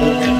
encore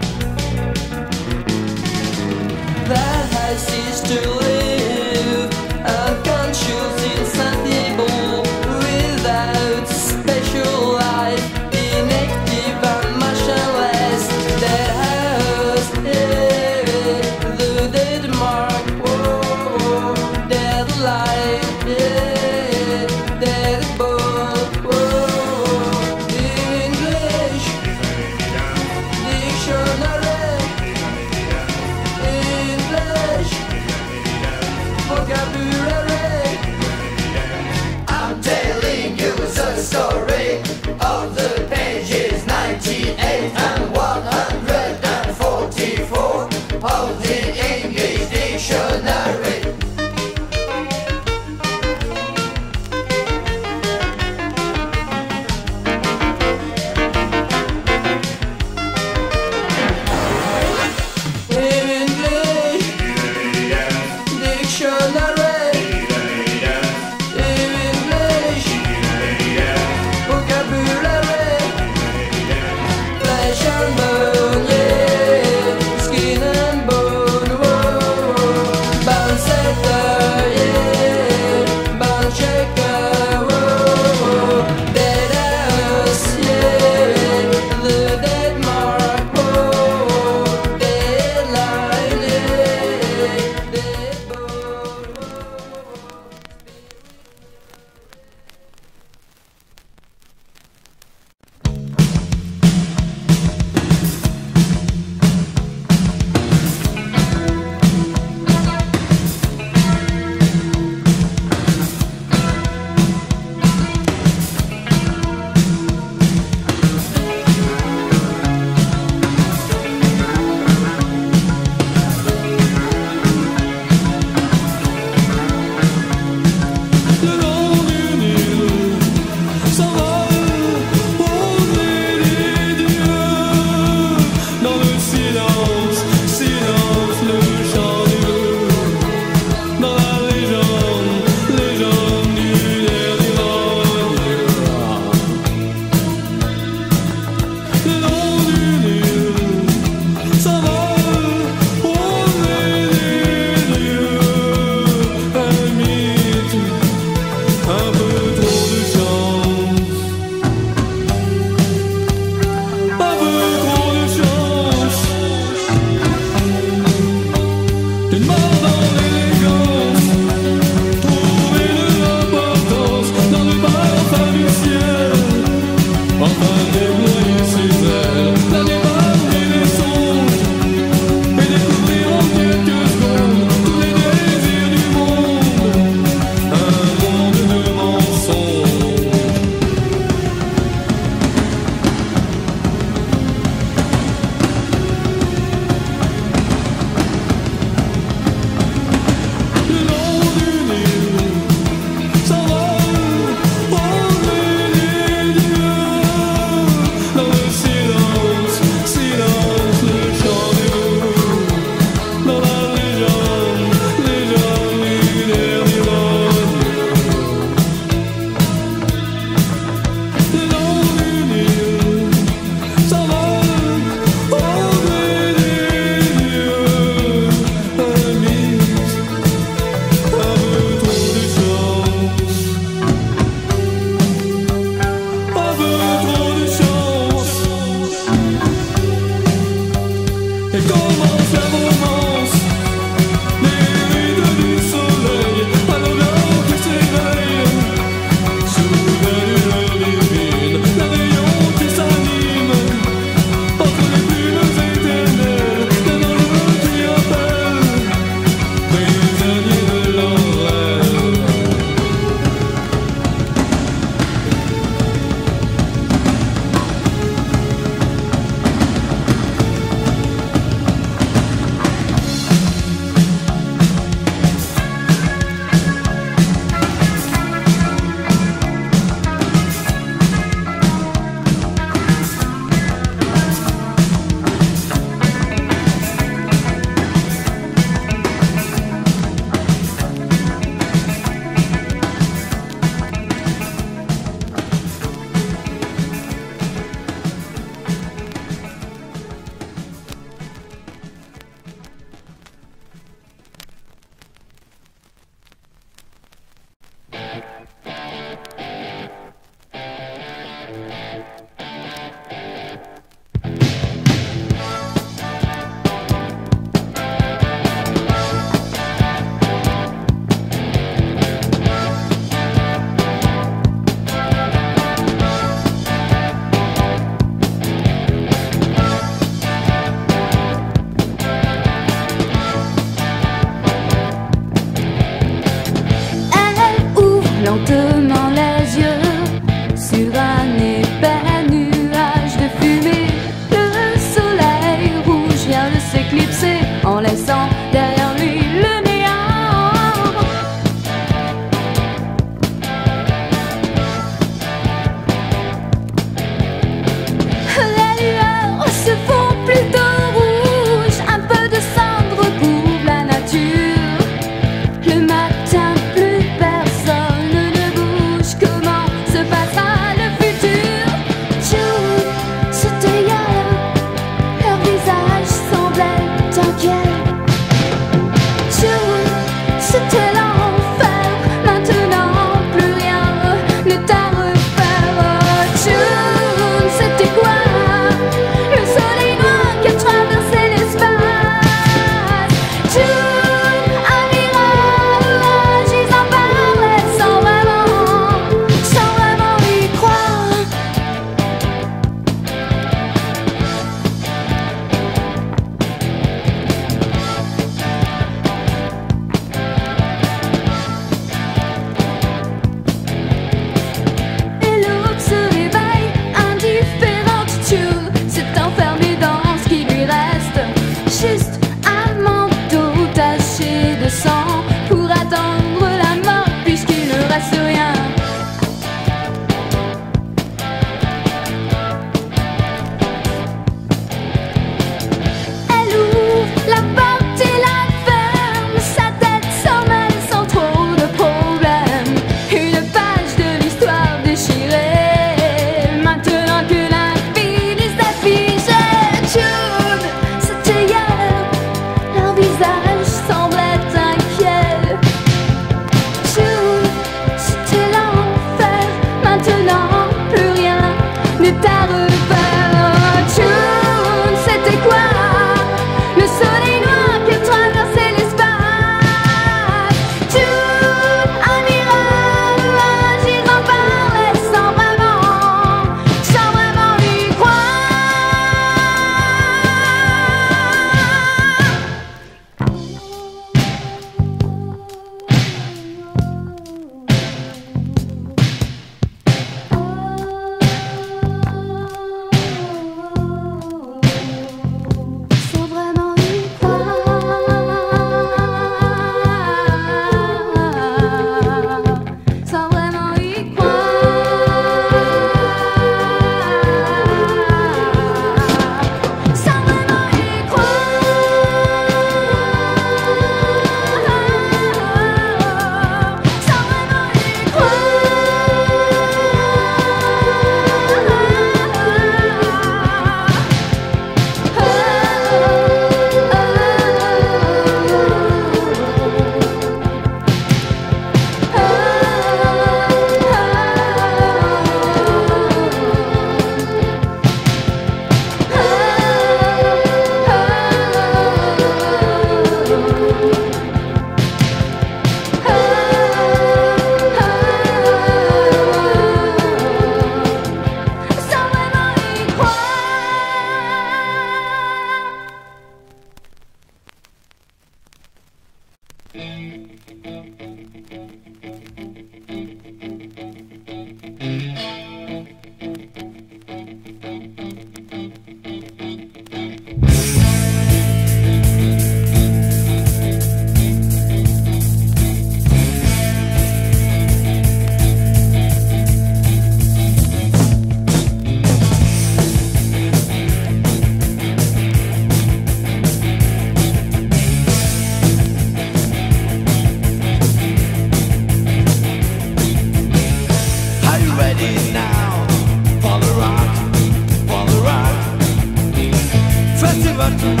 tomorrow.